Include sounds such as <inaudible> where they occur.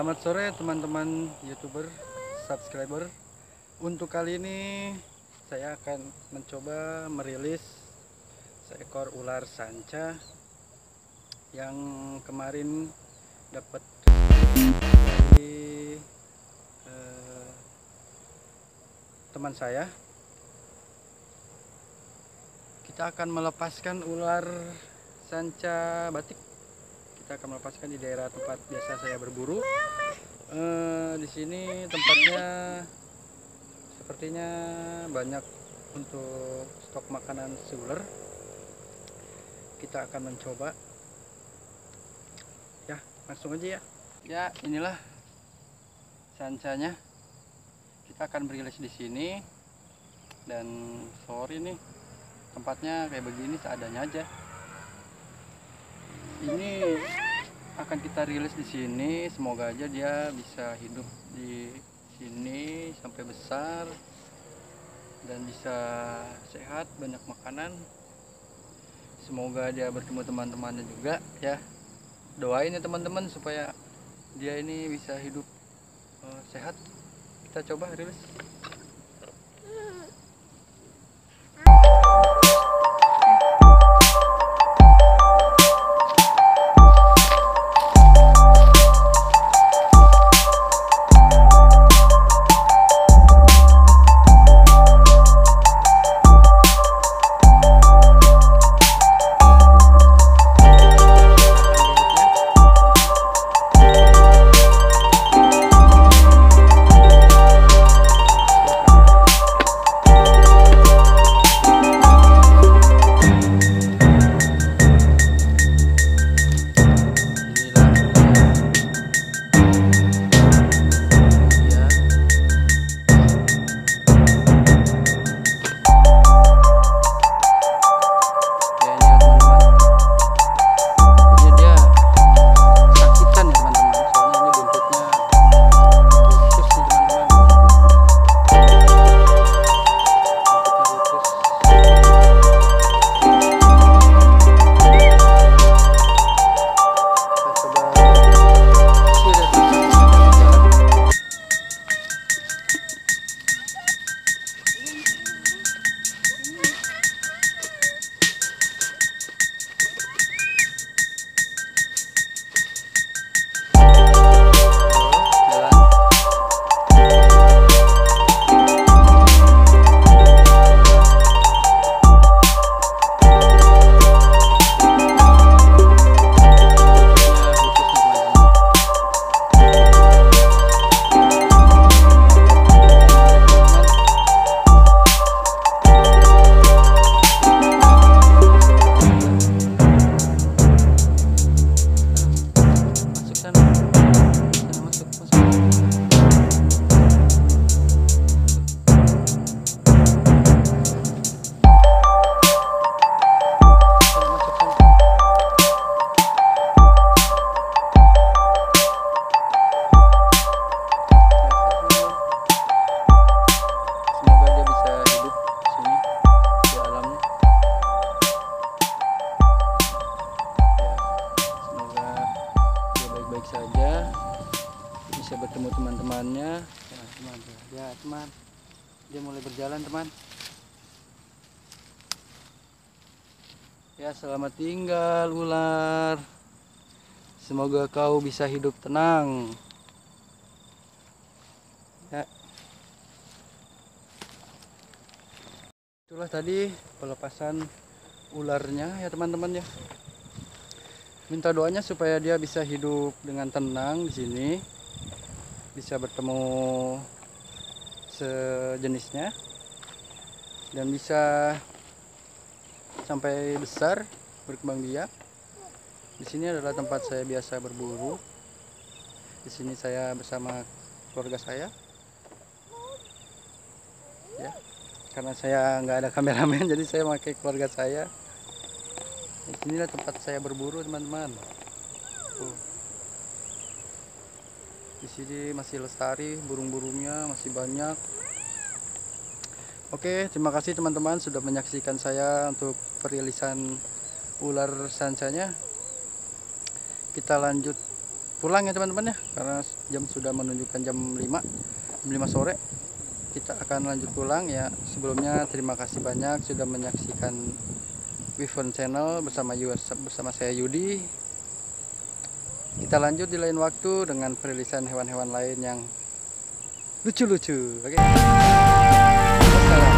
Selamat sore teman-teman youtuber subscriber. Untuk kali ini saya akan mencoba merilis seekor ular sanca Yang kemarin dapat dari eh, teman saya. Kita akan melepaskan ular sanca batik kita akan melepaskan di daerah tempat biasa saya berburu. Eh, di sini tempatnya sepertinya banyak untuk stok makanan si ular. Kita akan mencoba. Ya, langsung aja ya. Ya, inilah sancanya. Kita akan berilis di sini. Dan sorry nih, tempatnya kayak begini seadanya aja ini akan kita rilis di sini. Semoga aja dia bisa hidup di sini sampai besar dan bisa sehat banyak makanan. Semoga dia bertemu teman-temannya juga ya. Doain ya teman-teman supaya dia ini bisa hidup uh, sehat. Kita coba rilis teman-temannya. Ya teman ya teman. Dia mulai berjalan teman. Ya selamat tinggal ular. Semoga kau bisa hidup tenang. Ya. Itulah tadi pelepasan ularnya ya teman-teman ya minta doanya supaya dia bisa hidup dengan tenang di sini bisa bertemu sejenisnya dan bisa sampai besar berkembang biak di sini adalah tempat saya biasa berburu Di sini saya bersama keluarga saya. Ya, karena saya nggak ada kameramen, <laughs> jadi saya pakai keluarga saya. Di sinilah tempat saya berburu, teman-teman. Di sini masih lestari, burung-burungnya masih banyak. Oke, terima kasih teman-teman sudah menyaksikan saya untuk perilisan ular sansanya. Kita lanjut pulang ya teman-teman ya, karena jam sudah menunjukkan jam 5, jam 5 sore. Kita akan lanjut pulang ya. Sebelumnya terima kasih banyak sudah menyaksikan Wifon Channel bersama bersama saya Yudi. Kita lanjut di lain waktu dengan perilisan hewan-hewan lain yang lucu-lucu. Oke. Okay?